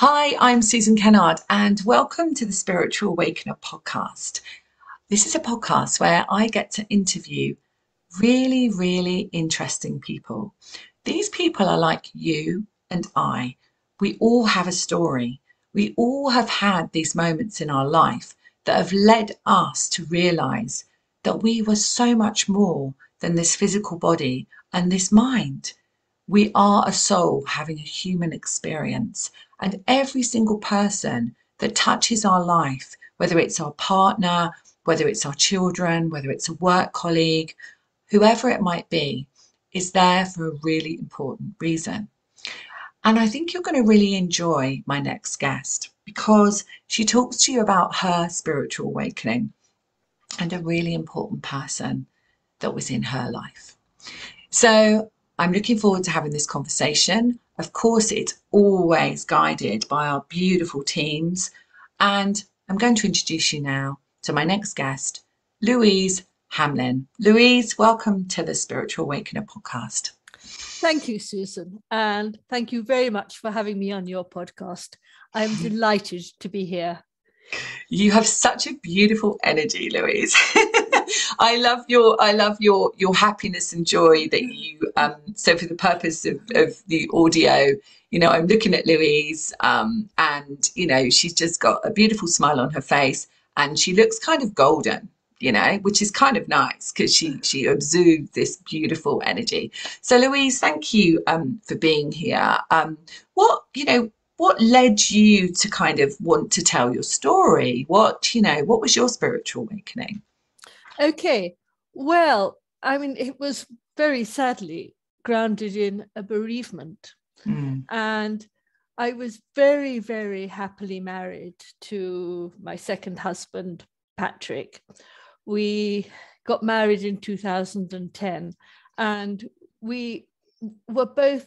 Hi, I'm Susan Kennard, and welcome to the Spiritual Awakener podcast. This is a podcast where I get to interview really, really interesting people. These people are like you and I. We all have a story. We all have had these moments in our life that have led us to realize that we were so much more than this physical body and this mind. We are a soul having a human experience, and every single person that touches our life, whether it's our partner, whether it's our children, whether it's a work colleague, whoever it might be, is there for a really important reason. And I think you're going to really enjoy my next guest because she talks to you about her spiritual awakening and a really important person that was in her life. So I'm looking forward to having this conversation. Of course, it's always guided by our beautiful teams. And I'm going to introduce you now to my next guest, Louise Hamlin. Louise, welcome to the Spiritual Awakener podcast. Thank you, Susan. And thank you very much for having me on your podcast. I'm delighted to be here. You have such a beautiful energy, Louise. I love your I love your your happiness and joy that you um so for the purpose of, of the audio, you know, I'm looking at Louise um and you know, she's just got a beautiful smile on her face and she looks kind of golden you know which is kind of nice because she she observed this beautiful energy. So louise thank you um, for being here. Um, what you know what led you to kind of want to tell your story? What you know what was your spiritual awakening okay well i mean it was very sadly grounded in a bereavement mm. and i was very very happily married to my second husband patrick we got married in 2010 and we were both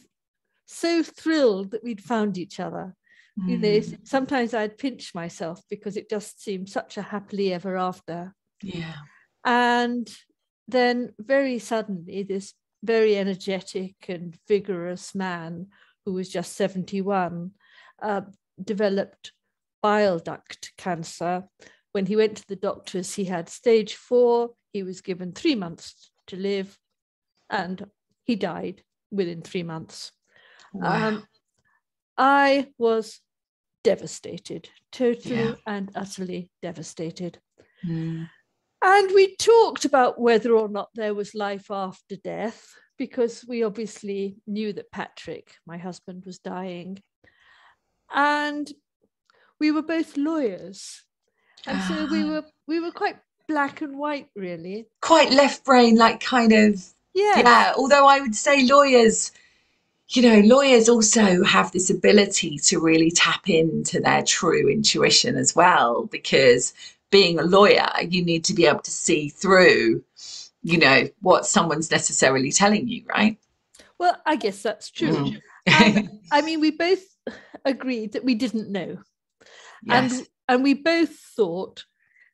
so thrilled that we'd found each other. Mm. You know, hmm. sometimes I'd pinch myself because it just seemed such a happily ever after. Yeah. And then very suddenly, this very energetic and vigorous man who was just 71 uh, developed bile duct cancer when he went to the doctors, he had stage four. He was given three months to live, and he died within three months. Wow. Um, I was devastated, totally yeah. and utterly devastated. Mm. And we talked about whether or not there was life after death, because we obviously knew that Patrick, my husband, was dying. And we were both lawyers and so we ah. were we were quite black and white really quite left brain like kind of yeah yeah although i would say lawyers you know lawyers also have this ability to really tap into their true intuition as well because being a lawyer you need to be able to see through you know what someone's necessarily telling you right well i guess that's true mm. i mean we both agreed that we didn't know yes. and and we both thought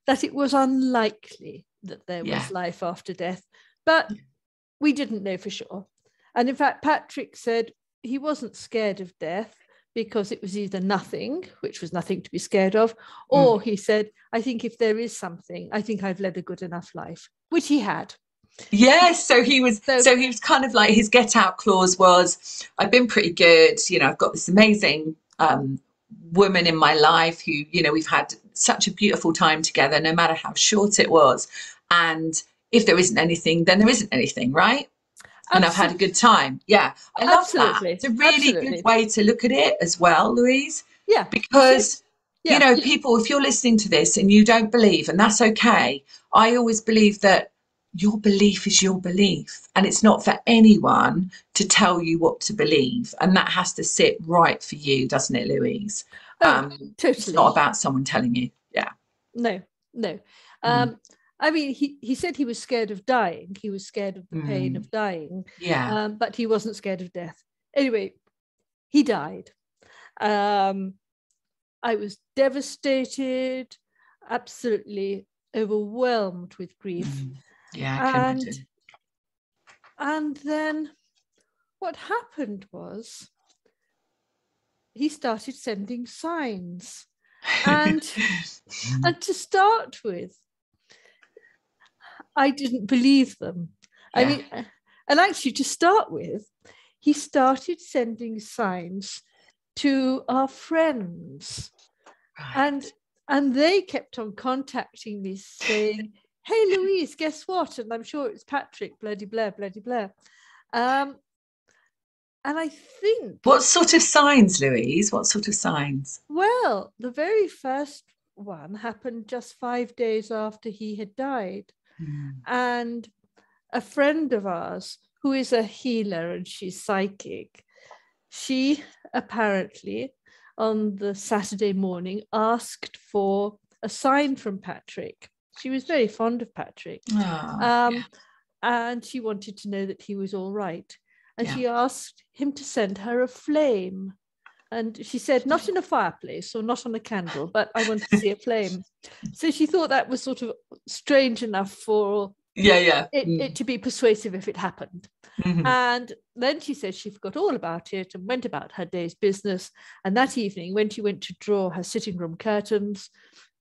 that it was unlikely that there was life after death, but we didn't know for sure. And in fact, Patrick said he wasn't scared of death because it was either nothing, which was nothing to be scared of, or mm. he said, I think if there is something, I think I've led a good enough life, which he had. Yes, so he was so, so he was kind of like his get out clause was I've been pretty good, you know, I've got this amazing um, woman in my life who, you know, we've had such a beautiful time together, no matter how short it was. And if there isn't anything, then there isn't anything, right? Absolutely. And I've had a good time. Yeah. I love Absolutely. that. It's a really Absolutely. good way to look at it as well, Louise. Yeah. Because yeah. you know, people, if you're listening to this and you don't believe, and that's okay, I always believe that your belief is your belief and it's not for anyone to tell you what to believe and that has to sit right for you doesn't it louise oh, um totally it's not about someone telling you yeah no no mm. um mm. I mean, he, he said he was scared of dying. He was scared of the pain of mm. dying. Yeah. Um, but he wasn't scared of death. Anyway, he died. Um, I was devastated, absolutely overwhelmed with grief. Mm. Yeah, and, And then what happened was he started sending signs. And, and to start with, I didn't believe them. Yeah. I mean, and actually, to start with, he started sending signs to our friends. Right. And and they kept on contacting me saying, Hey Louise, guess what? And I'm sure it's Patrick, bloody Blair, bloody Blair. Um, and I think What sort of signs, Louise? What sort of signs? Well, the very first one happened just five days after he had died. Mm. And a friend of ours who is a healer and she's psychic, she apparently on the Saturday morning asked for a sign from Patrick. She was very fond of Patrick. Oh, um, yeah. And she wanted to know that he was all right. And yeah. she asked him to send her a flame. And she said, not in a fireplace or not on a candle, but I want to see a flame. So she thought that was sort of strange enough for yeah, yeah. It, mm. it, to be persuasive if it happened. Mm-hmm. And then she said she forgot all about it and went about her day's business. And that evening, when she went to draw her sitting room curtains,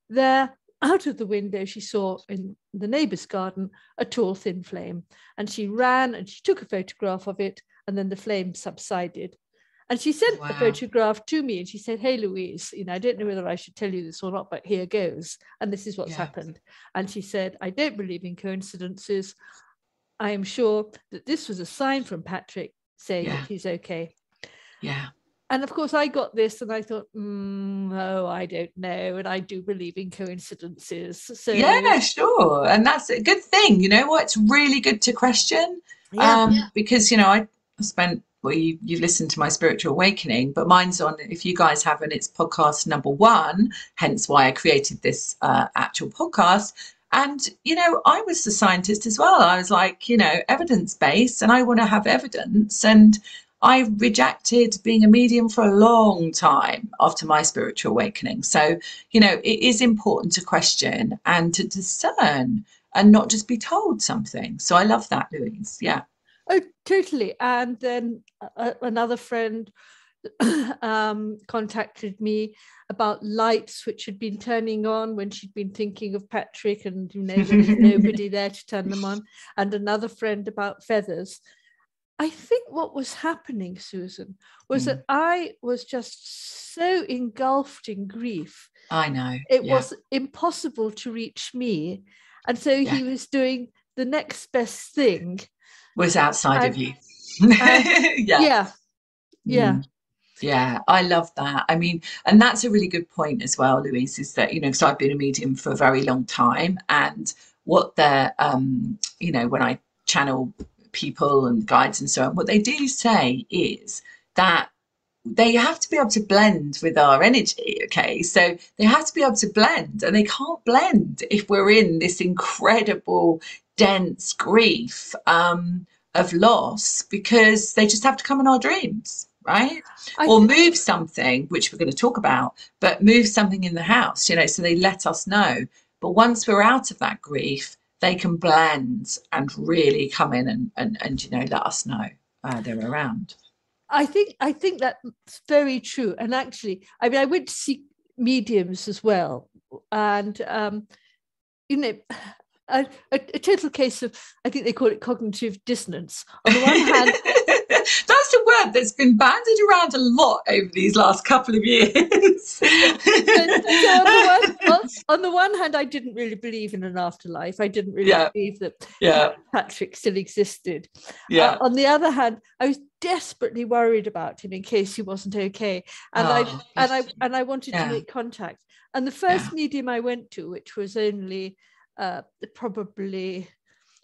there out of the window she saw in the neighbour's garden a tall thin flame. And she ran and she took a photograph of it, and then the flame subsided. And she sent wow. the photograph to me and she said, Hey, Louise, you know, I don't know whether I should tell you this or not, but here goes. And this is what's yes. happened. And she said, I don't believe in coincidences. I am sure that this was a sign from Patrick saying yeah. that he's okay. Yeah. And of course, I got this and I thought, mm, oh, I don't know. And I do believe in coincidences. So, yeah, sure. And that's a good thing. You know what? It's really good to question. Yeah, um, yeah. Because, you know, I spent well, you, you've listened to my spiritual awakening, but mine's on, if you guys haven't, it's podcast number one, hence why I created this uh, actual podcast. And, you know, I was a scientist as well. I was like, you know, evidence based and I want to have evidence. And I rejected being a medium for a long time after my spiritual awakening. So, you know, it is important to question and to discern and not just be told something. So I love that, Louise. Yeah. Oh, totally. And then uh, another friend um, contacted me about lights which had been turning on when she'd been thinking of Patrick, and you know there was nobody there to turn them on. And another friend about feathers. I think what was happening, Susan, was mm. that I was just so engulfed in grief. I know. It yeah. was impossible to reach me. And so yeah. he was doing the next best thing was outside of you. yeah. Yeah. Yeah. Mm. Yeah, I love that. I mean, and that's a really good point as well, Louise, is that, you know, because I've been a medium for a very long time and what they're, um, you know, when I channel people and guides and so on, what they do say is that they have to be able to blend with our energy. Okay. So they have to be able to blend and they can't blend if we're in this incredible dense grief um, of loss because they just have to come in our dreams right? I or move something which we're going to talk about but move something in the house you know so they let us know. But once we're out of that grief they can blend and really come in and and, and you know let us know uh, they're around. I think i think that's very true. And actually i mean i went to see mediums as well. And um you know a, a, a, total case of, I think they call it cognitive dissonance. On the one hand, that's a word that's been bandied around a lot over these last couple of years. on, the one, on, on, the one, hand, I didn't really believe in an afterlife. I didn't really yeah. believe that yeah. Patrick still existed. Yeah. Uh, on the other hand, I was desperately worried about him in case he wasn't okay, and oh, I and I and I wanted yeah. to make contact. And the first medium I went to, which was only uh, probably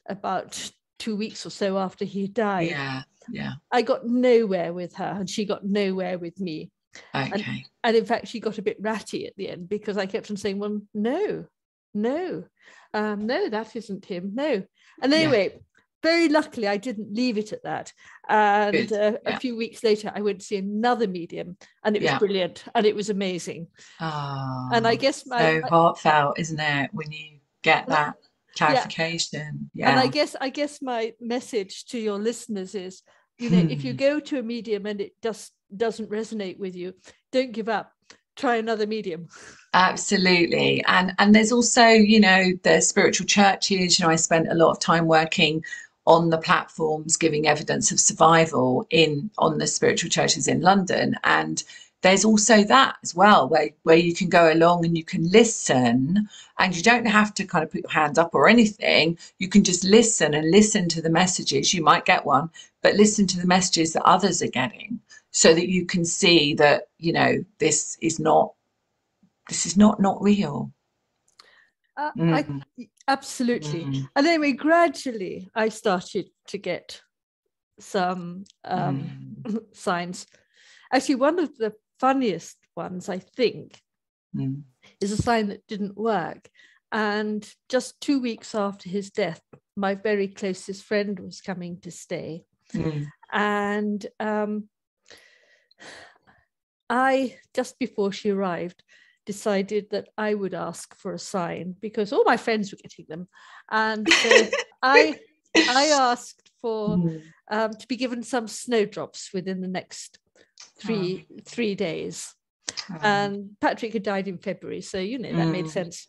about two weeks or so after he died. Yeah, yeah. I got nowhere with her, and she got nowhere with me. Okay. And, and in fact, she got a bit ratty at the end because I kept on saying, "Well, no, no, um, no, that isn't him. No." And anyway, yeah. very luckily, I didn't leave it at that. And uh, yeah. a few weeks later, I went to see another medium, and it was yeah. brilliant, and it was amazing. Oh, and I guess my so heartfelt, isn't it, when you get that clarification. Yeah. yeah. And I guess I guess my message to your listeners is, you know, if you hmm. go to a medium and it just doesn't resonate with you, don't give up. Try another medium. Absolutely. And and there's also, you know, the spiritual churches. You know, I spent a lot of time working on the platforms giving evidence of survival in on the spiritual churches in London. And there's also that as well, where, where you can go along and you can listen and you don't have to kind of put your hands up or anything. You can just listen and listen to the messages. You might get one, but listen to the messages that others are getting so that you can see that, you know, this is not this is not not real. Uh, mm. I, absolutely. Mm. And anyway, gradually I started to get some um, mm. signs. Actually, one of the funniest ones, I think, mm. is a sign that didn't work. And just two weeks after his death, my very closest friend was coming to stay. Mm. And um, I, just before she arrived, decided that I would ask for a sign because all my friends were getting them. And so I, I asked for mm. um, to be given some snowdrops within the next three oh. three days. Oh. And Patrick had died in February, so you know that mm. made sense.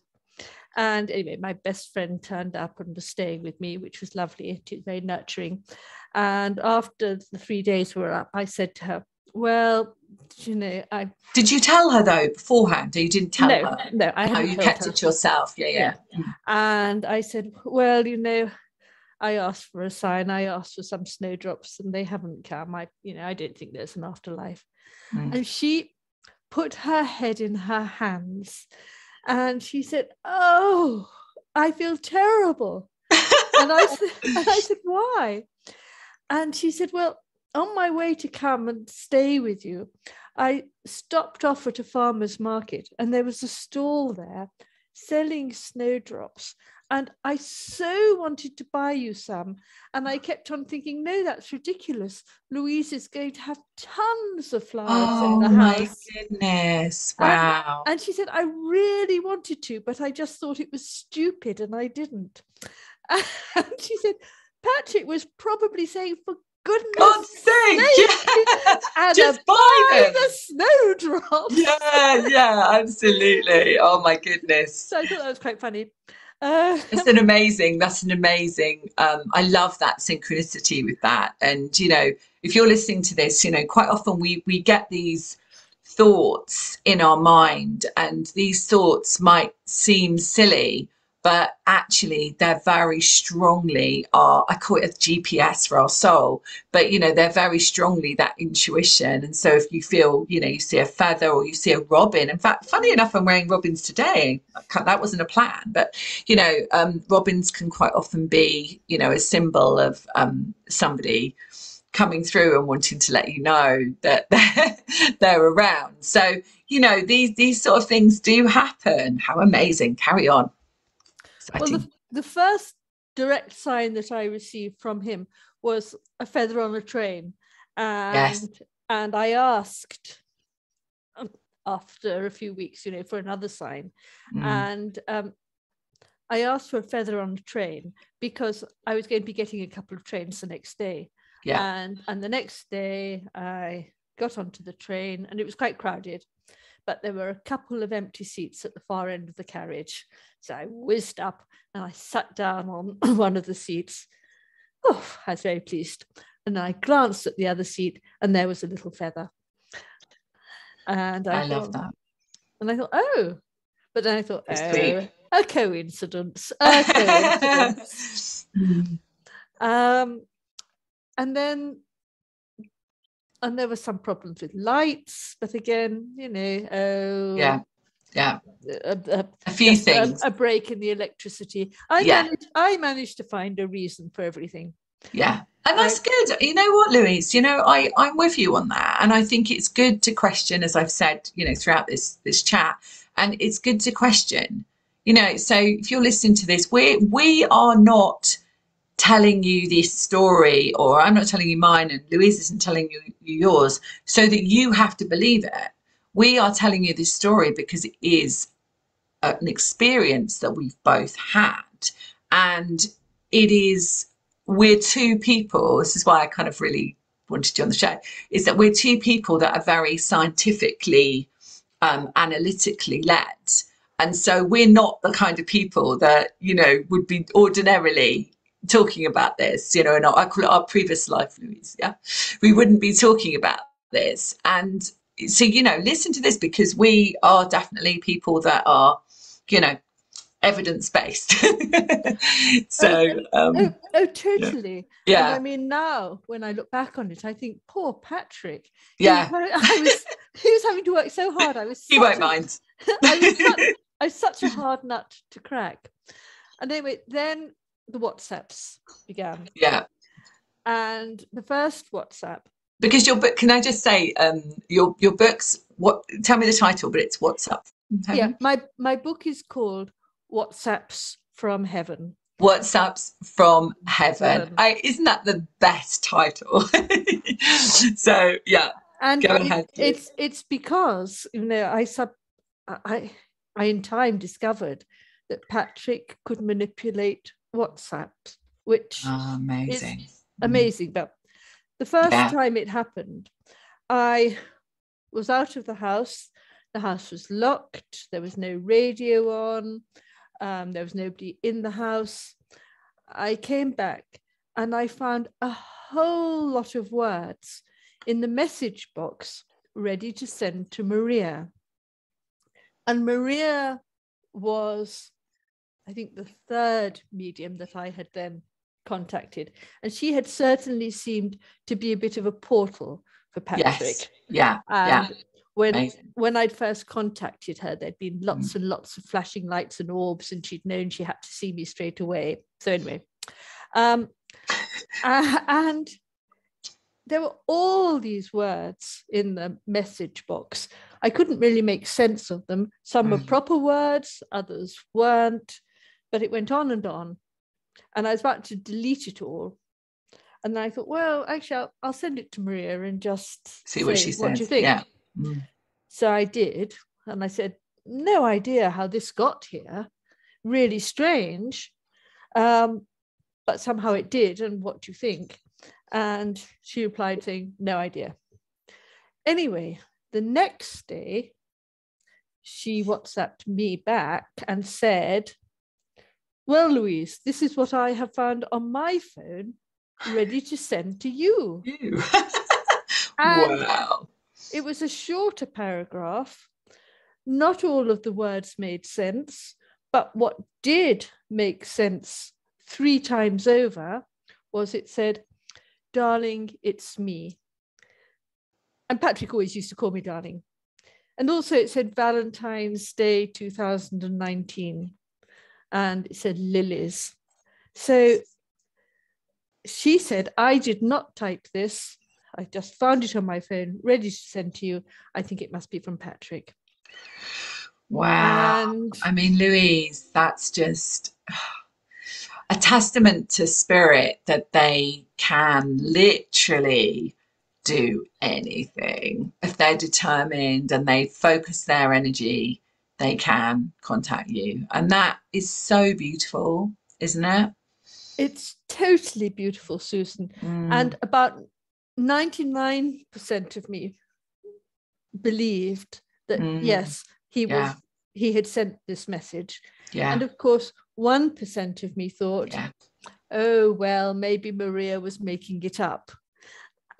And anyway, my best friend turned up and was staying with me, which was lovely. It was very nurturing. And after the three days were up, I said to her, Well, you know, I did you tell her though beforehand, or you didn't tell no, her? No, I no, you kept her. it yourself. Yeah, yeah, yeah. And I said, Well, you know, I asked for a sign, I asked for some snowdrops, and they haven't come. I, you know, I don't think there's an afterlife. Mm. And she put her head in her hands and she said, Oh, I feel terrible. and I said, and I said, Why? And she said, Well, on my way to come and stay with you, I stopped off at a farmer's market and there was a stall there selling snowdrops. And I so wanted to buy you some. And I kept on thinking, no, that's ridiculous. Louise is going to have tons of flowers oh, in the house. Oh, my goodness. Wow. And, and she said, I really wanted to, but I just thought it was stupid and I didn't. And she said, Patrick was probably saying, for goodness God's sake, yeah. and just buy, buy the snowdrops. Yeah, yeah, absolutely. Oh my goodness. So I thought that was quite funny. Uh, it's an amazing. That's an amazing. Um, I love that synchronicity with that. And you know, if you're listening to this, you know, quite often we we get these thoughts in our mind, and these thoughts might seem silly, but actually they're very strongly are i call it a gps for our soul but you know they're very strongly that intuition. And so if you feel you know you see a feather or you see a robin in fact funny enough i'm wearing robins today. That wasn't a plan but you know um, robins can quite often be you know a symbol of um, somebody coming through and wanting to let you know that they're, they're around. So you know these these sort of things do happen. How amazing. Carry on well, the, the first direct sign that I received from him was a feather on a train. And, yes. and I asked um, after a few weeks, you know, for another sign. Mm. And um, I asked for a feather on a train because I was going to be getting a couple of trains the next day. Yeah. And and the next day I got onto the train and it was quite crowded but there were a couple of empty seats at the far end of the carriage. So I whizzed up and I sat down on one of the seats. Oh, I was very pleased. And I glanced at the other seat and there was a little feather. And I, I thought, love that. And I thought, oh, but then I thought, it's oh, a coincidence. A coincidence. um, and then and there were some problems with lights, but again, you know, oh, yeah, yeah, a, a, a few things, a, break in the electricity. I yeah. managed, I managed to find a reason for everything. Yeah, and that's I, good. You know what, Louise? You know, I I'm with you on that, and I think it's good to question, as I've said, you know, throughout this this chat, and it's good to question. You know, so if you're listening to this, we we are not telling you this story, or I'm not telling you mine, and Louise isn't telling you, you yours, so that you have to believe it. We are telling you this story because it is an experience that we've both had. And it is, we're two people. This is why I kind of really wanted you on the show, is that we're two people that are very scientifically, um, analytically led. And so we're not the kind of people that, you know, would be ordinarily talking about this, you know, in our, I call it our previous life, Louise. Yeah. We wouldn't be talking about this. And so, you know, listen to this because we are definitely people that are, you know, evidence based. so, oh, um, oh, oh, totally. Yeah. And I mean, now when I look back on it, I think, poor Patrick. Yeah. He, I was, he was having to work so hard. I was. he won't a, mind. I was, such, I was such a hard nut to crack. And anyway, then the WhatsApps began. Yeah. And the first WhatsApp. Because your book, can I just say, um, your your books. What? Tell me the title, but it's WhatsApp. Yeah, my my book is called WhatsApps from Heaven. WhatsApps from Heaven. I, isn't that the best title? so yeah, and go ahead. It, it's it's because you know I sub I I in time discovered that Patrick could manipulate WhatsApp, which oh, amazing, is amazing. But the first yeah. time it happened, I was out of the house. The house was locked. There was no radio on. Um, there was nobody in the house. I came back and I found a whole lot of words in the message box ready to send to Maria. And Maria was I think, the third medium that I had then contacted. And she had certainly seemed to be a bit of a portal for Patrick. Yes. Yeah. And yeah. When, Amazing. when I'd first contacted her, there'd been lots mm. and lots of flashing lights and orbs, and she'd known she had to see me straight away. So, anyway, um, uh, and there were all these words in the message box. I couldn't really make sense of them. Some were mm. proper words, others weren't. But it went on and on. And I was about to delete it all. And then I thought, well, actually, I'll, I'll send it to Maria and just see what she says. What do you think? Yeah. Mm. So I did. And I said, no idea how this got here. Really strange. Um, but somehow it did. And what do you think? And she replied, saying, no idea. Anyway, the next day, she WhatsApped me back and said, well, Louise, this is what I have found on my phone, ready to send to you. You. wow. It was a shorter paragraph. Not all of the words made sense, but what did make sense three times over was it said, Darling, it's me. And Patrick always used to call me darling. And also it said Valentine's Day 2019 and it said lilies. So she said, I did not type this. I just found it on my phone, ready to send to you. I think it must be from Patrick. Wow. And I mean, Louise, that's just a testament to spirit that they can literally do anything if they're determined and they focus their energy they can contact you. And that is so beautiful, isn't it? It's totally beautiful, Susan. Mm. And about 99% of me believed that mm. yes, he yeah. was he had sent this message. Yeah. And of course, 1% of me thought, yeah. oh, well, maybe Maria was making it up.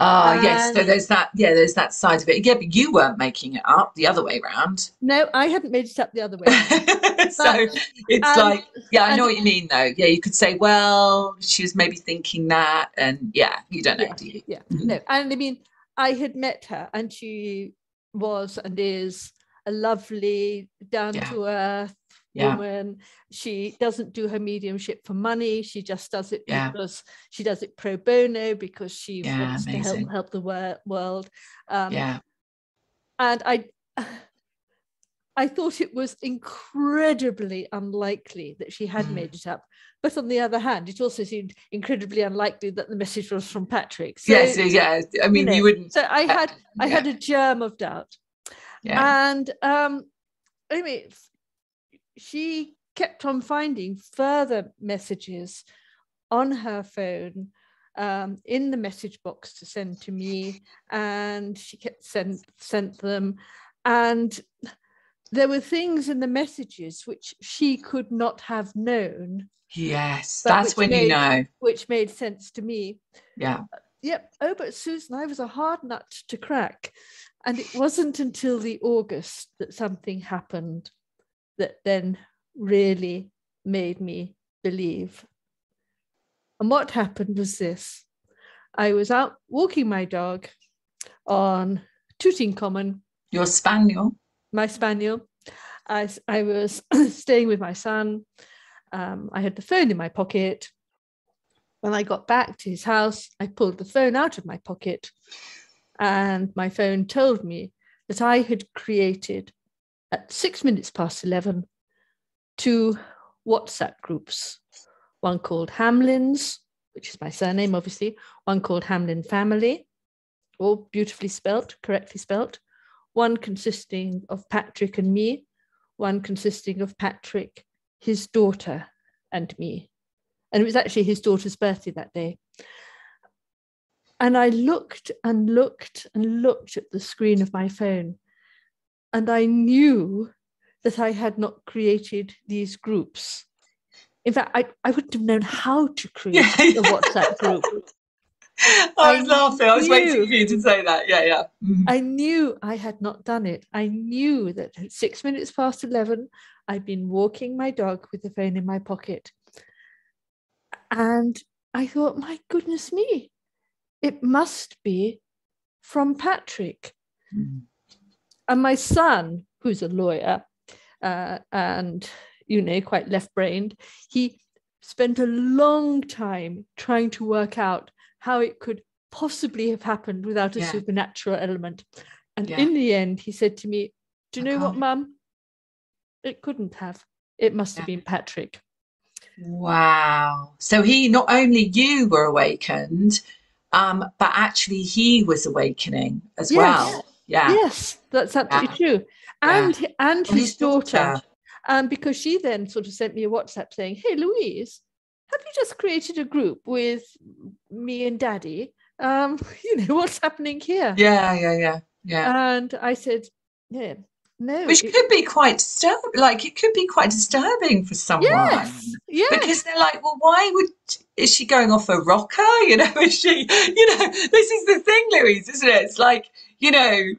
Ah, yes. So there's that. Yeah, there's that side of it. Yeah, but you weren't making it up the other way around. No, I hadn't made it up the other way. so it's um, like, yeah, I know what you mean, though. Yeah, you could say, well, she was maybe thinking that, and yeah, you don't know, yeah, do you? Yeah, no, and I mean, I had met her, and she was and is a lovely, down to earth, yeah. woman. She doesn't do her mediumship for money. She just does it yeah. because she does it pro bono because she yeah, wants amazing. to help help the wor- world. Um, yeah. And I, I thought it was incredibly unlikely that she had mm. made it up. But on the other hand, it also seemed incredibly unlikely that the message was from Patrick. So, yes, yeah. I mean, you, know, you wouldn't. So I had, I had a germ of doubt. Yeah. And um, anyway, she kept on finding further messages on her phone um, in the message box to send to me, and she kept sent sent them, and there were things in the messages which she could not have known. Yes, that's when made, you know. Which made sense to me. Yeah. Yep. Oh, but Susan, I was a hard nut to crack. And it wasn't until the August that something happened that then really made me believe. And what happened was this I was out walking my dog on Tooting Common. Your spaniel? My spaniel. I, I was staying with my son. Um, I had the phone in my pocket. When I got back to his house, I pulled the phone out of my pocket, and my phone told me that I had created at six minutes past 11 two WhatsApp groups. One called Hamlin's, which is my surname, obviously, one called Hamlin Family, all beautifully spelt, correctly spelt, one consisting of Patrick and me, one consisting of Patrick, his daughter, and me. And it was actually his daughter's birthday that day. And I looked and looked and looked at the screen of my phone, and I knew that I had not created these groups. In fact, I, I wouldn't have known how to create a WhatsApp group. I was I laughing. I was waiting for you to say that. Yeah, yeah. Mm-hmm. I knew I had not done it. I knew that at six minutes past 11, I'd been walking my dog with the phone in my pocket. And I thought, my goodness me, it must be from Patrick. Mm-hmm. And my son, who's a lawyer uh, and, you know, quite left brained, he spent a long time trying to work out how it could possibly have happened without a yeah. supernatural element. And yeah. in the end, he said to me, Do you know what, mum? It couldn't have. It must have been Patrick. Wow. So he not only you were awakened, um, but actually he was awakening as yes. well. Yeah. Yes, that's absolutely yeah. true. And yeah. and his, his daughter. daughter. Um, because she then sort of sent me a WhatsApp saying, Hey Louise, have you just created a group with me and daddy? Um, you know, what's happening here? Yeah, yeah, yeah. Yeah. And I said, Yeah, no, which it, could be quite disturbing. Like it could be quite disturbing for someone. Yes, yes. Because they're like, well, why would is she going off a rocker? You know, is she? You know, this is the thing, Louise, isn't it? It's like you know.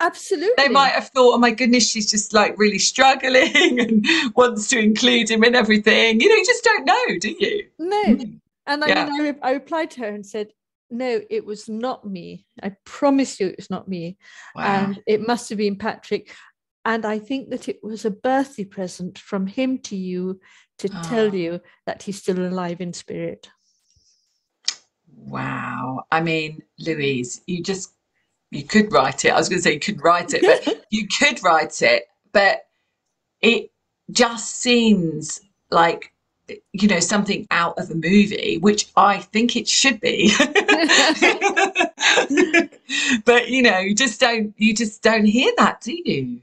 Absolutely. They might have thought, oh my goodness, she's just like really struggling and wants to include him in everything. You know, you just don't know, do you? No. Mm. And I yeah. mean, I, re- I replied to her and said, no, it was not me. I promise you it was not me. Wow. And it must have been Patrick. And I think that it was a birthday present from him to you to oh. tell you that he's still alive in spirit. Wow. I mean, Louise, you just, you could write it. I was going to say you could write it, but you could write it, but it just seems like you know something out of a movie which i think it should be but you know you just don't you just don't hear that do you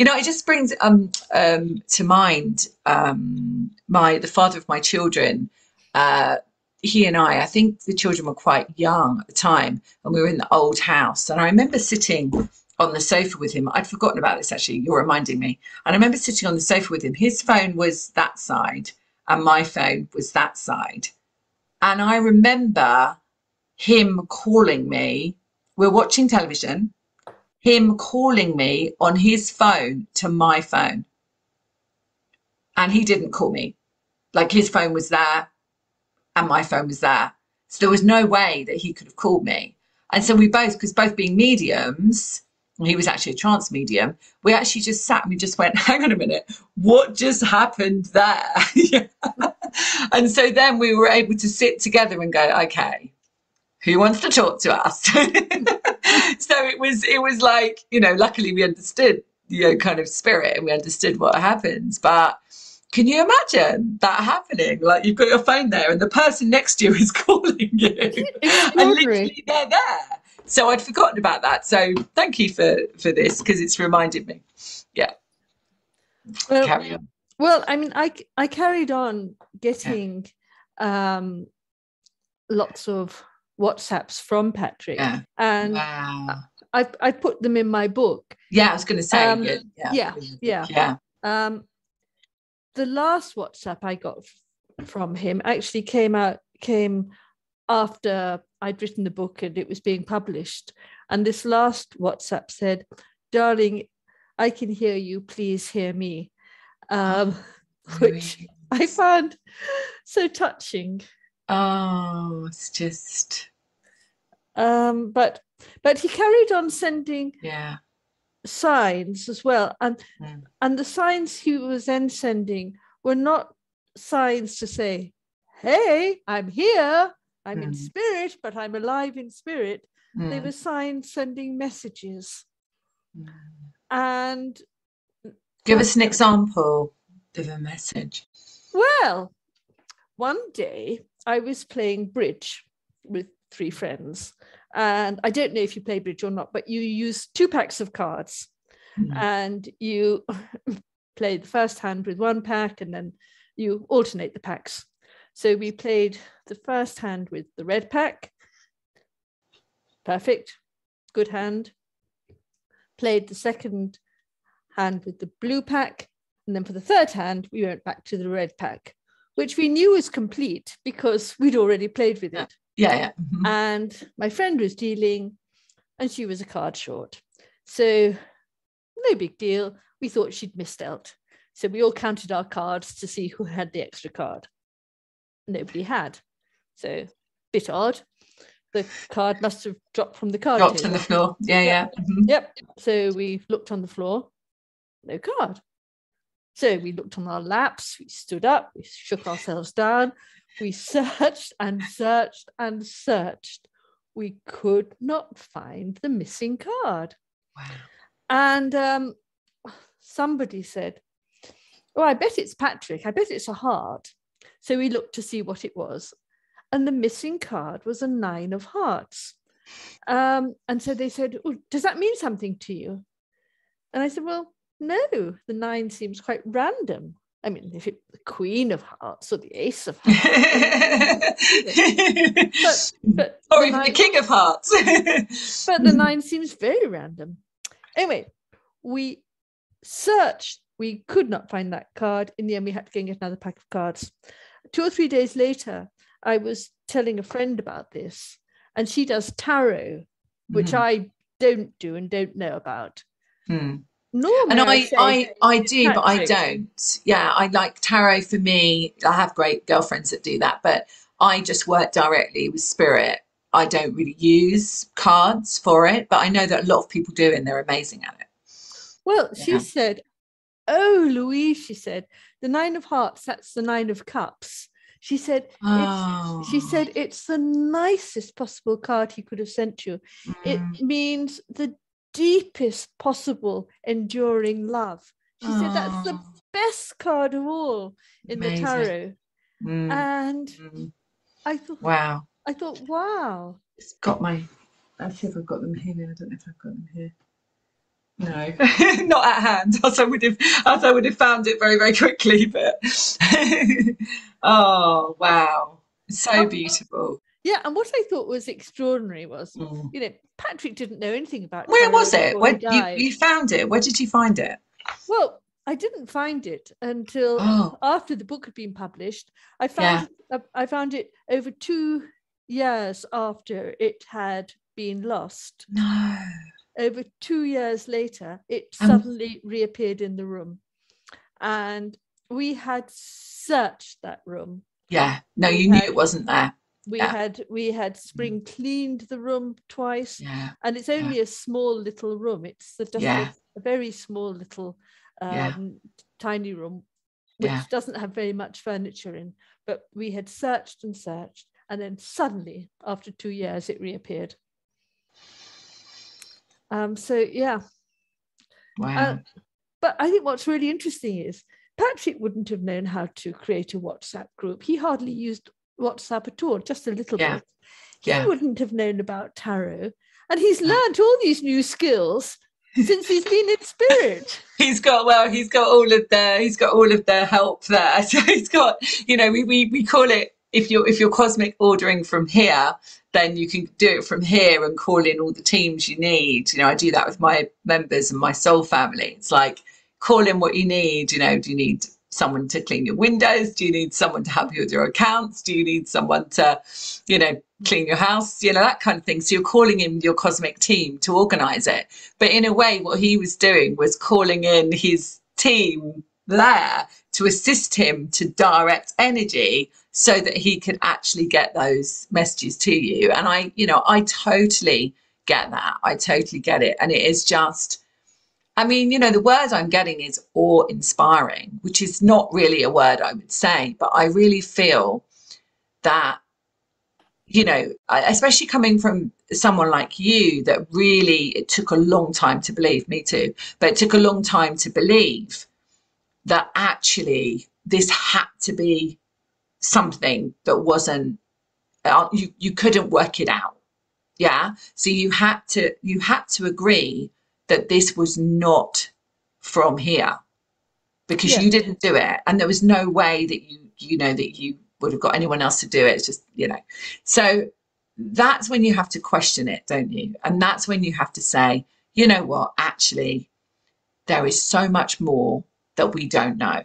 you know, it just brings um, um, to mind um, my the father of my children. Uh, he and I, I think the children were quite young at the time, and we were in the old house. And I remember sitting on the sofa with him. I'd forgotten about this actually. You're reminding me. And I remember sitting on the sofa with him. His phone was that side, and my phone was that side. And I remember him calling me. We're watching television him calling me on his phone to my phone. And he didn't call me. Like his phone was there and my phone was there. So there was no way that he could have called me. And so we both, because both being mediums, he was actually a trance medium, we actually just sat and we just went, hang on a minute, what just happened there? and so then we were able to sit together and go, okay, who wants to talk to us? so it was it was like, you know, luckily we understood, you know, kind of spirit and we understood what happens. But can you imagine that happening? Like you've got your phone there and the person next to you is calling you. and literally they're there. So I'd forgotten about that. So thank you for for this because it's reminded me. Yeah. Well, Carry on. Well, I mean, I I carried on getting yeah. um lots of WhatsApps from Patrick, Yeah. and Wow. I I put them in my book. Yeah, I was going to say. Um, yeah, yeah, yeah, yeah. yeah. Um, the last WhatsApp I got from him actually came out came after I'd written the book and it was being published. And this last WhatsApp said, "Darling, I can hear you. Please hear me," um, which I found so touching. Oh, it's just Um, but but he carried on sending yeah. Signs as well and Mm. and the signs he was then sending were not signs to say hey i'm here i'm in Mm. spirit but i'm alive in spirit they Mm, were signs sending messages mm. and Give us an example of a message. well one day i was playing bridge with three friends and i don't know if you play bridge or not but you use two packs of cards Mm. and you play the first hand with one pack and then you alternate the packs. So we played the first hand with the red pack. Perfect, good hand. Played the second hand with the blue pack. And then for the third hand, we went back to the red pack, which we knew was complete because we'd already played with it. Yeah, yeah. mhm. And my friend was dealing and she was a card short. So no big deal. We thought she'd missed out. So we all counted our cards to see who had the extra card. Nobody had. So bit odd. The card must have dropped from the card Dropped table. on the floor. Yeah, yeah. mhm. Yep. So we looked on the floor, no card. So we looked on our laps, we stood up, we shook ourselves down, we searched and searched and searched. We could not find the missing card. Wow. And um, somebody said, Oh, I bet it's Patrick. I bet it's a heart. So we looked to see what it was. And the missing card was a nine of hearts. Um, and so they said, oh, Does that mean something to you? And I said, Well, no, the nine seems quite random. I mean, if it the queen of hearts or the ace of hearts, but or the even the king of hearts. but the nine seems very random. Anyway, we searched, we could not find that card. In the end, we had to go and get another pack of cards. Two or three days later, I was telling a friend about this, and she does tarot, which Mhm. I don't do and don't know about. Hmm. Normally, and I, I, I do, but I don't. Yeah, I like tarot for me. I have great girlfriends that do that, but I just work directly with spirit. I don't really use cards for it, but I know that a lot of people do, and they're amazing at it. Well, she said, Oh, Louise, she said, the nine of hearts, that's the nine of cups. She said, Oh, She said it's the nicest possible card he could have sent you. Mm, It means the deepest possible enduring love. She said that's the Oh, best card of all in amazing. the tarot. Mm, And mm. I thought, Wow, I thought, wow. it's got my. Let's see if I've got them here. I don't know if I've got them here. No, not at hand. As I would have, as I would have found it very, very quickly. But oh wow, so beautiful. Yeah, and what I thought was extraordinary was, Mm. you know, Patrick didn't know anything about Where was it? Where you, you found it? Where did you find it? Well, I didn't find it until Oh. after the book had been published. I found it, I found it over two years after it had been lost. No. Over two years later, it Um, suddenly reappeared in the room, and we had searched that room. Yeah. No, you knew it wasn't there. We Yeah. had we had spring cleaned the room twice, Yeah. and it's only a small little room. It's just Yeah. a, a very small little Yeah. um, tiny room, which Yeah. doesn't have very much furniture in. But we had searched and searched, and then suddenly, after two years, it reappeared. Um, so yeah, Wow. but I think what's really interesting is Patrick wouldn't have known how to create a WhatsApp group. He hardly used WhatsApp at all, just a little Yeah. bit. He Yeah. wouldn't have known about tarot. And he's learned all these new skills since he's been in spirit. he's got well he's got all of the he's got all of the help there so he's got you know we we, we call it if you're if you're cosmic ordering from here, then you can do it from here and call in all the teams you need. You know, I do that with my members and my soul family. It's like call in what you need. You know, do you need someone to clean your windows? Do you need someone to help you with your accounts? Do you need someone to, you know, clean your house? You know, that kind of thing. So you're calling in your cosmic team to organize it. But in a way, what he was doing was calling in his team there to assist him to direct energy so that he could actually get those messages to you. And I, you know, I totally get that. I totally get it. And it is just, I mean, you know, the word I'm getting is awe inspiring, which is not really a word I would say, but I really feel that, you know, especially coming from someone like you, that really it took a long time to believe, me too, but it took a long time to believe that actually this had to be something that wasn't uh, you you couldn't work it out. Yeah? So you had to you had to agree that this was not from here because yeah. you didn't do it. And there was no way that you you know that you would have got anyone else to do it. It's just you know. So that's when you have to question it don't you? And that's when you have to say you know what? Actually there is so much more that we don't know.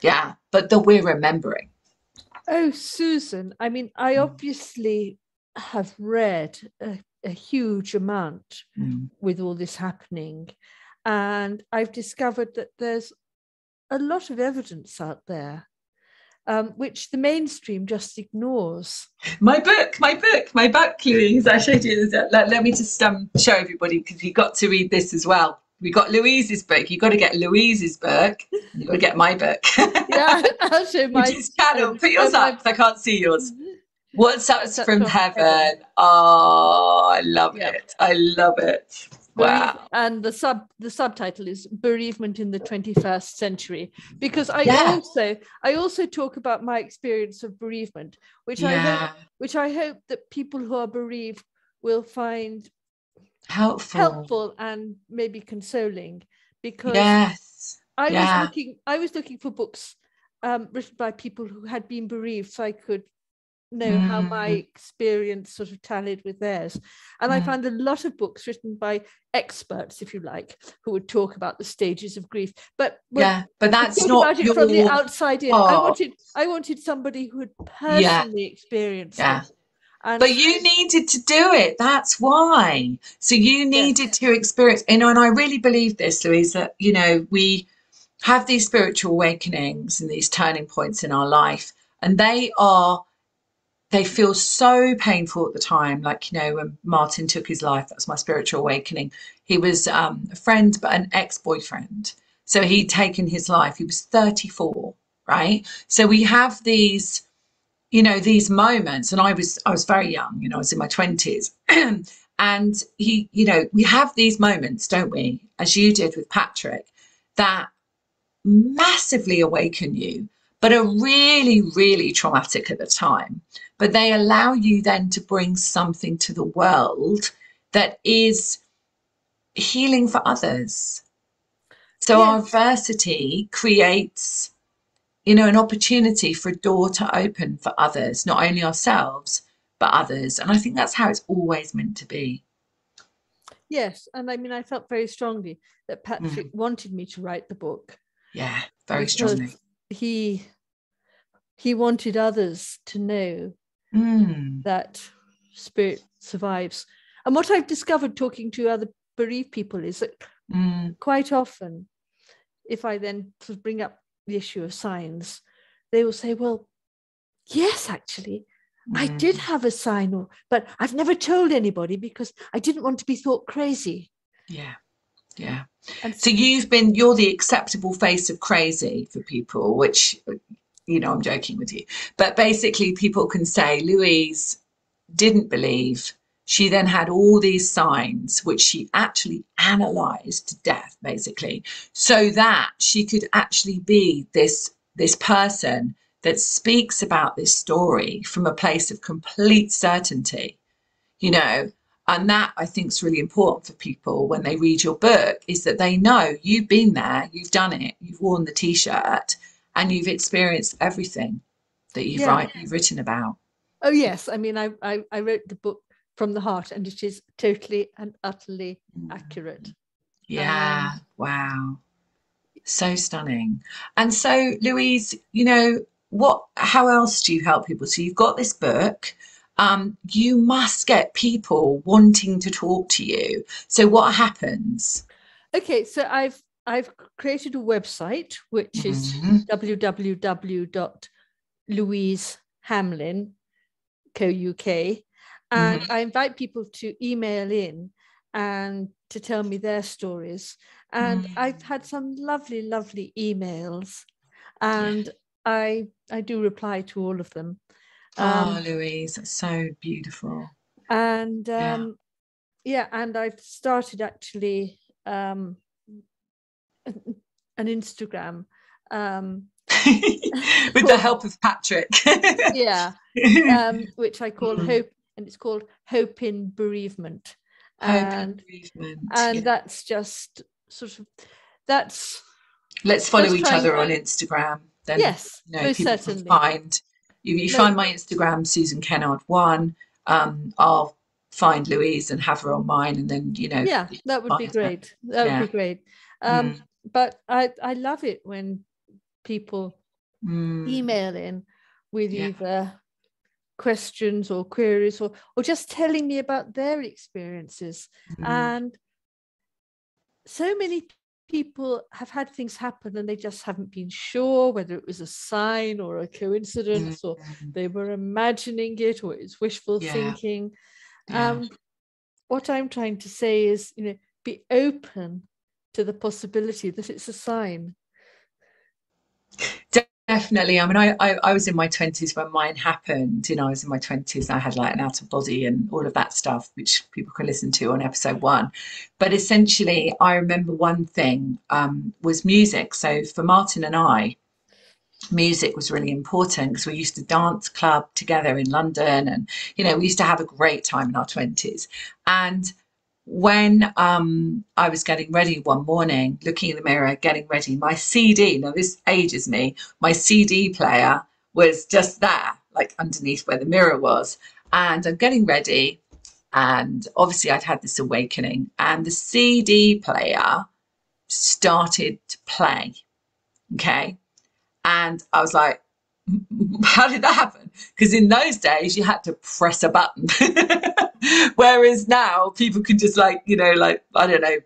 Yeah. But that we're remembering. Oh, Susan, I mean, I obviously have read a, a huge amount mm. with all this happening. And I've discovered that there's a lot of evidence out there um, which the mainstream just ignores. My book, my book, my book, Louise. I showed you. Let, let me just um, show everybody because you got to read this as well we got Louise's book. You got to get Louise's book. You got to get my book. yeah, I'll show my Which is channel. Put yours up. I can't see yours. What's up from, from heaven? heaven? Oh, I love yeah. it. I love it. Wow. And the sub the subtitle is bereavement in the 21st century because I yeah. also I also talk about my experience of bereavement which yeah. I hope which I hope that people who are bereaved will find helpful helpful and maybe consoling because yes i yeah. was looking i was looking for books um, written by people who had been bereaved so i could know mm. how my experience sort of tallied with theirs and mm. i found a lot of books written by experts if you like who would talk about the stages of grief but yeah but that's not your... from the outside in i wanted i wanted somebody who had personally yeah. experienced yeah. it and but you needed to do it. That's why. So you needed to experience, you know, and I really believe this, Louise, that, you know, we have these spiritual awakenings and these turning points in our life, and they are, they feel so painful at the time. Like, you know, when Martin took his life, that was my spiritual awakening. He was um, a friend, but an ex boyfriend. So he'd taken his life. He was 34, right? So we have these you know these moments and i was i was very young you know i was in my 20s and he you know we have these moments don't we as you did with patrick that massively awaken you but are really really traumatic at the time but they allow you then to bring something to the world that is healing for others so yes. our adversity creates you know, an opportunity for a door to open for others, not only ourselves, but others. And I think that's how it's always meant to be. Yes. And I mean, I felt very strongly that Patrick mm. wanted me to write the book. Yeah, very strongly. He he wanted others to know mm. that spirit survives. And what I've discovered talking to other bereaved people is that mm. quite often, if I then sort of bring up the issue of signs, they will say, well, yes, actually, mm. I did have a sign, or, but I've never told anybody because I didn't want to be thought crazy. Yeah. Yeah. And so you've been, you're the acceptable face of crazy for people, which, you know, I'm joking with you. But basically, people can say, Louise didn't believe she then had all these signs, which she actually analyzed to death, basically, so that she could actually be this, this person that speaks about this story from a place of complete certainty, you know. And that I think is really important for people when they read your book is that they know you've been there, you've done it, you've worn the t shirt, and you've experienced everything. that you've, yeah. write, you've written about. Oh yes, I mean I, I, I wrote the book from the heart, and it is totally and utterly mm. accurate. Yeah, um, wow, so stunning. And so, Louise, you know what? How else do you help people? So you've got this book. Um, you must get people wanting to talk to you. So what happens? Okay, so I've I've created a website which is mm-hmm. www.louisehamlin.co.uk and mm-hmm. I invite people to email in and to tell me their stories. And mm-hmm. I've had some lovely, lovely emails, and I I do reply to all of them. Um, oh, Louise, so beautiful. And um, yeah. yeah, and I've started actually um, an Instagram. Um, With the help of Patrick. yeah, um, which I call mm. Hope, and it's called Hope in Bereavement. Hope and, bereavement. And yeah. that's just sort of, that's. Let's follow each other on Instagram. Then, yes, you know, most certainly. Find you, you no. find my Instagram, Susan Kennard one. Um, I'll find Louise and have her on mine, and then you know. Yeah, that would be great. Her. That yeah. would be great. Um, mm. But I I love it when people mm. email in with yeah. either questions or queries or or just telling me about their experiences mm. and so many people have had things happen and they just haven't been sure whether it was a sign or a coincidence or they were imagining it or it's wishful yeah. thinking yeah. um what i'm trying to say is you know be open to the possibility that it's a sign Definitely. I mean, I, I, I, was in my 20s when mine happened. You know, I was in my 20s. I had like an out of body and all of that stuff, which people can listen to on episode one. But essentially, I remember one thing um, was music. So for Martin and I, music was really important because we used to dance club together in London. And, you know, we used to have a great time in our 20s. And when um, I was getting ready one morning, looking in the mirror, getting ready, my CD, now this ages me, my CD player was just there, like underneath where the mirror was. And I'm getting ready. And obviously, I'd had this awakening, and the CD player started to play. Okay. And I was like, how did that happen? Because in those days, you had to press a button. Whereas now people can just like, you know, like, I don't know,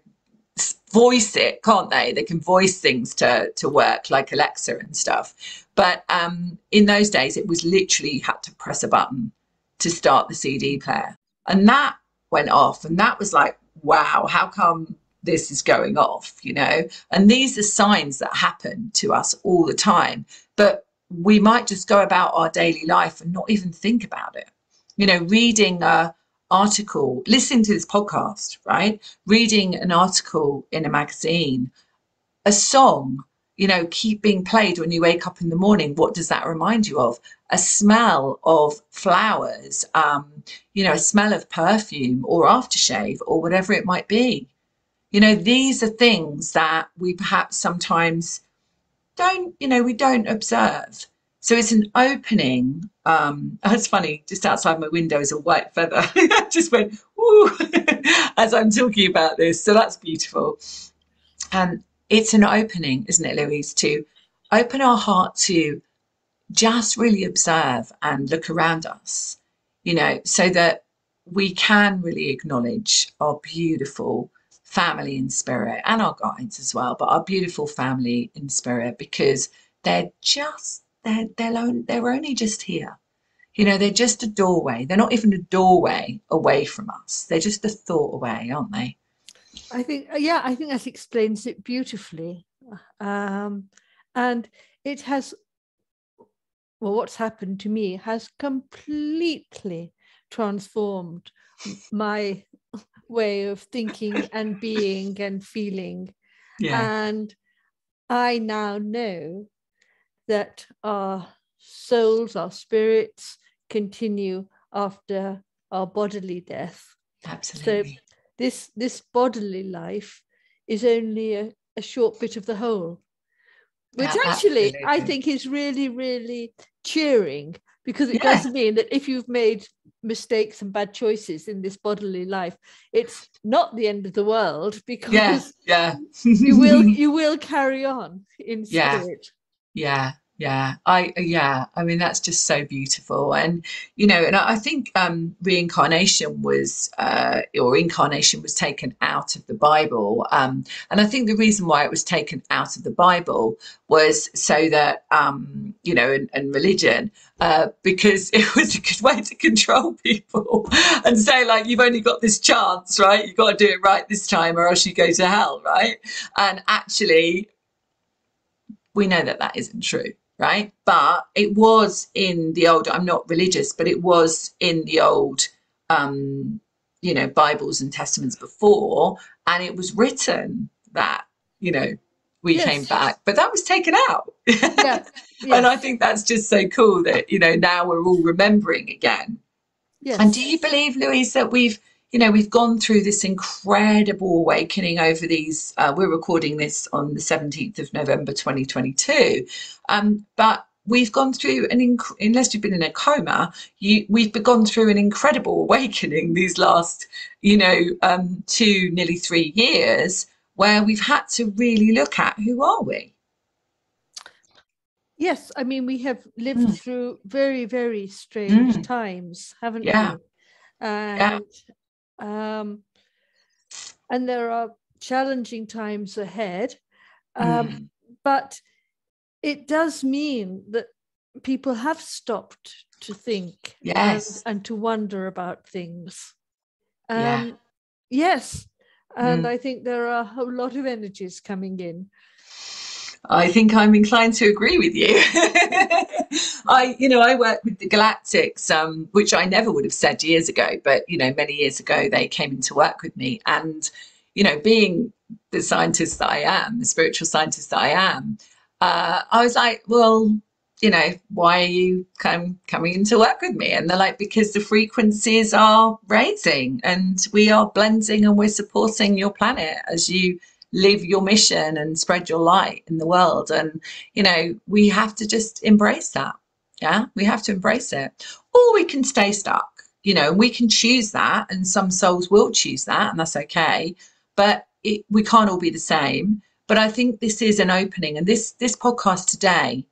voice it, can't they? They can voice things to, to work like Alexa and stuff. But um, in those days, it was literally had to press a button to start the CD player. And that went off. And that was like, wow, how come this is going off, you know? And these are signs that happen to us all the time. But we might just go about our daily life and not even think about it. You know, reading a, article, listening to this podcast, right? Reading an article in a magazine, a song, you know, keep being played when you wake up in the morning. What does that remind you of? A smell of flowers, um, you know, a smell of perfume or aftershave or whatever it might be. You know, these are things that we perhaps sometimes don't, you know, we don't observe. So it's an opening. Um, that's funny. Just outside my window is a white feather. I just went ooh as I'm talking about this. So that's beautiful. And it's an opening, isn't it, Louise, to open our heart to just really observe and look around us, you know, so that we can really acknowledge our beautiful family in spirit and our guides as well, but our beautiful family in spirit because they're just they're they're, they're only just here. You know, they're just a doorway. They're not even a doorway away from us. They're just a thought away, aren't they? I think, yeah, I think that explains it beautifully. Um, and it has, well, what's happened to me has completely transformed my way of thinking and being and feeling. Yeah. And I now know that our souls, our spirits continue after our bodily death. Absolutely. So this this bodily life is only a, a short bit of the whole. which yeah, actually absolutely. I think is really, really cheering because it yeah. does mean that if you've made mistakes and bad choices in this bodily life, it's not the end of the world because yeah, yeah. you will you will carry on in spirit. Yeah, yeah. I yeah i mean that's just so beautiful. And you know and i think um reincarnation was uh or incarnation was taken out of the bible um and i think the reason why it was taken out of the bible was so that um you know and, and religion uh, because it was a good way to control people. And say like you've only got this chance right? You've got to do it right this time or else you go to hell right? And actually we know that that isn't true right? But it was in the old, I'm not religious, but it was in the old, um, you know, Bibles and Testaments before, and it was written that, you know, we yes. came back, but that was taken out. Yeah. And I think that's just so cool that, you know, now we're all remembering again. Yes. And do you believe, Louise, that we've you know, we've gone through this incredible awakening over these. Uh, we're recording this on the 17th of November 2022. Um, but we've gone through an inc- unless you've been in a coma you we've gone through an incredible awakening these last you know um, two nearly three years where we've had to really look at who are we yes i mean we have lived mm. through very very strange mm. times haven't yeah. we and yeah. Um, and there are challenging times ahead. Um, mm. But it does mean that people have stopped to think yes. and, and to wonder about things. Um, yeah. Yes. And mm. I think there are a whole lot of energies coming in. I think I'm inclined to agree with you. I, you know, I work with the Galactics, um, which I never would have said years ago, but you know, many years ago they came into work with me, and you know, being the scientist that I am, the spiritual scientist that I am, uh, I was like, well, you know, why are you come, coming into work with me? And they're like, because the frequencies are raising and we are blending and we're supporting your planet as you live your mission and spread your light in the world. And, you know, we have to just embrace that. Yeah, we have to embrace it. Or we can stay stuck, you know, we can choose that. And some souls will choose that, and that's okay. But it, we can't all be the same. But I think this is an opening. And this this podcast today,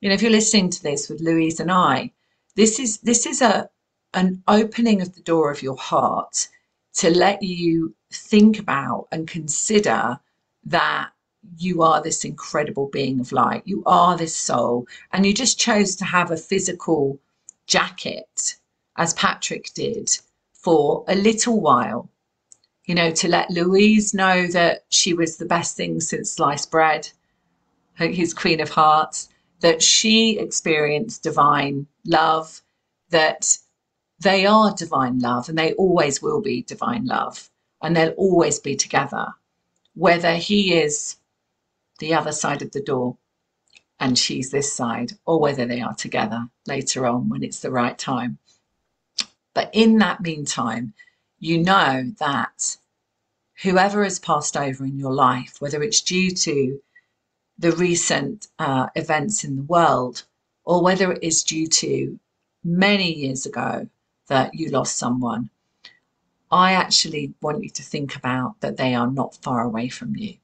you know, if you're listening to this with Louise and I, this is this is a an opening of the door of your heart to let you think about and consider that you are this incredible being of light. You are this soul. And you just chose to have a physical jacket, as Patrick did, for a little while. You know, to let Louise know that she was the best thing since sliced bread, his Queen of Hearts, that she experienced divine love, that they are divine love and they always will be divine love and they'll always be together, whether he is the other side of the door and she's this side, or whether they are together later on when it's the right time. But in that meantime, you know that whoever has passed over in your life, whether it's due to the recent uh, events in the world, or whether it is due to many years ago that you lost someone, I actually want you to think about that they are not far away from you.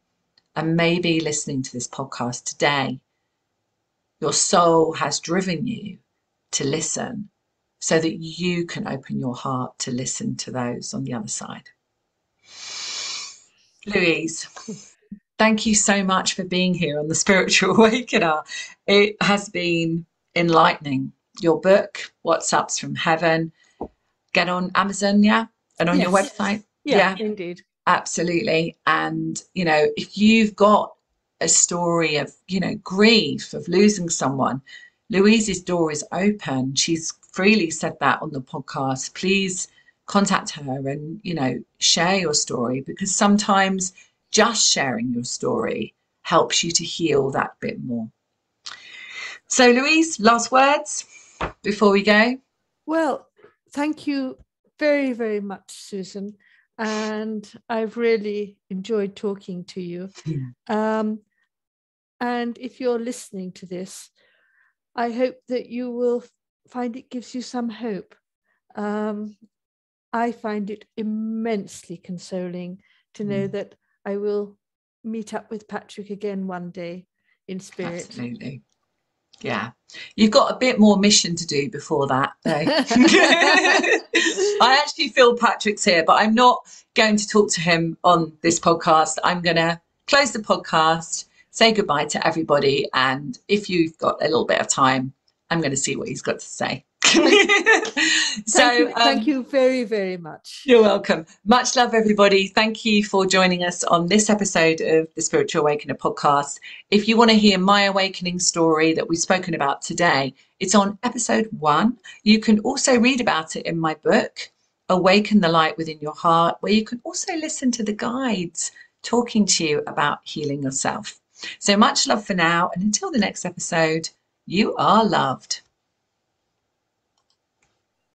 And maybe listening to this podcast today, your soul has driven you to listen so that you can open your heart to listen to those on the other side. Louise, thank you so much for being here on the Spiritual Awakener. It has been enlightening. Your book, WhatsApps from Heaven, get on Amazon, yeah, and on yes. your website. Yeah, yeah, indeed. Absolutely. And, you know, if you've got a story of, you know, grief, of losing someone, Louise's door is open. She's freely said that on the podcast. Please contact her and, you know, share your story because sometimes just sharing your story helps you to heal that bit more. So, Louise, last words before we go? Well, thank you very, very much, Susan. And I've really enjoyed talking to you. Um, And if you're listening to this, I hope that you will find it gives you some hope. Um, I find it immensely consoling to know mm. that I will meet up with Patrick again one day in spirit. Absolutely. Yeah. You've got a bit more mission to do before that, though. I actually feel Patrick's here, but I'm not going to talk to him on this podcast. I'm going to close the podcast, say goodbye to everybody. And if you've got a little bit of time, I'm going to see what he's got to say. so thank you, um, thank you very very much. You're welcome. Much love everybody. Thank you for joining us on this episode of the spiritual awakener podcast. If you want to hear my awakening story that we've spoken about today it's on episode one. You can also read about it in my book awaken the light within your heart where you can also listen to the guides talking to you about healing yourself. So much love for now and until the next episode you are loved